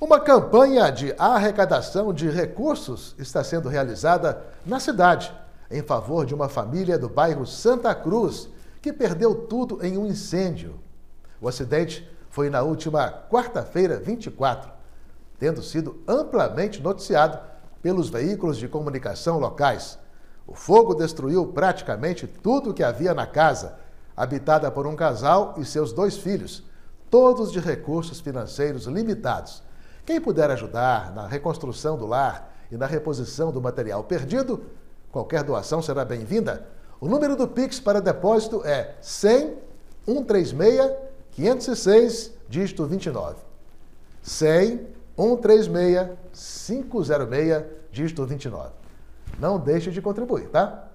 Uma campanha de arrecadação de recursos está sendo realizada na cidade em favor de uma família do bairro Santa Cruz que perdeu tudo em um incêndio. O acidente foi na última quarta-feira, 24, tendo sido amplamente noticiado pelos veículos de comunicação locais. O fogo destruiu praticamente tudo que havia na casa, habitada por um casal e seus dois filhos, todos de recursos financeiros limitados. Quem puder ajudar na reconstrução do lar e na reposição do material perdido, qualquer doação será bem-vinda. O número do Pix para depósito é 100 136 506, dígito 29. 100 136 506, dígito 29. Não deixe de contribuir, tá?